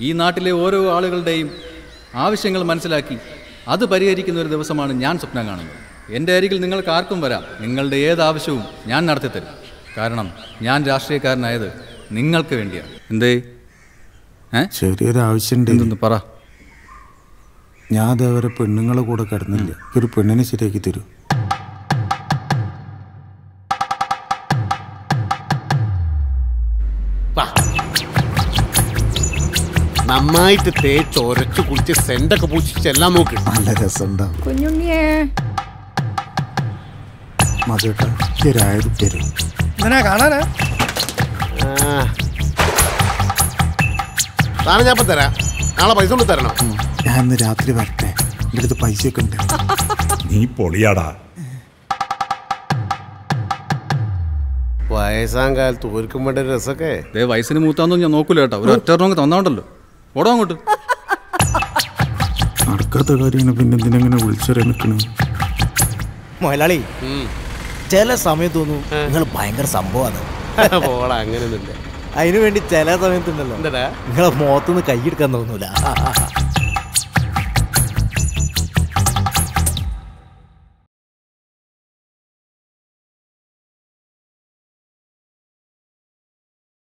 ഈ നാട്ടിലെ ഓരോ ആളുകളുടെയും ആവശ്യങ്ങൾ മനസ്സിലാക്കി അത് പരിഹരിക്കുന്ന ഒരു ദിവസമാണ് ഞാൻ സ്വപ്നം കാണുന്നത്. എന്റെ അരികിൽ നിങ്ങൾക്ക് ആർക്കും വരാം. നിങ്ങളുടെ ഏത് ആവശ്യവും ഞാൻ നടത്തിത്തരും. കാരണം ഞാൻ രാഷ്ട്രീയക്കാരനായത് നിങ്ങൾക്ക് വേണ്ടിയാണ്. എന്തേ? ചെറിയൊരു ആവശ്യമുണ്ട്. എന്തൊന്ന് പറ. ഞാൻ അതേവരെ പെണ്ണുങ്ങളെ കൂടെ കിടന്നില്ല. ഒരു പെണ്ണിനെ ശരിയാക്കി തരൂ. നന്നായിട്ട് തേച്ച് ഒരച്ച് കുളിച്ച് സെന്റൊക്കെ പൂച്ച് ചെല്ലാൻ നോക്ക്. നല്ല രസമുണ്ടാവും കുഞ്ഞുണ്ണിയേ. മതിയേട്ടാ ഒരായിരം തരും ഇങ്ങനെ കാണാനാ? സാധനം ഞാൻ ഇപ്പൊ തരാം. നാളെ പൈസ കൊണ്ട് തരണം. ഞാൻ ഇന്ന് രാത്രി വരട്ടെ. എന്റെ അടുത്ത് പൈസയൊക്കെ ഉണ്ട്. നീ പൊളിയാടാ. വയസ്സാം കാലത്ത് വേണ്ട രസമൊക്കെ. ദേ വയസ്സിന് മൂത്താന്നൊന്നും ഞാൻ നോക്കൂല കേട്ടോ. ഒരു ഒറ്റ തന്നോണ്ടല്ലോ ഓടാ അങ്ങോട്ട്. നടക്കാത്ത കാര്യമാണ് പിന്നെ എന്തിനെങ്ങനെ വിളിച്ചറിയാൻ നിൽക്കണേ മുതലാളി ചില സമയത്തൊന്നും നിങ്ങൾ ഭയങ്കര സംഭവമാണ്. പോടാ അങ്ങനെയൊന്നുമില്ല. അതിനു വേണ്ടി ചില സമയത്തുണ്ടല്ലോ. നിങ്ങളെ മുഖത്തുനിന്ന് കൈയെടുക്കാൻ തോന്നൂല.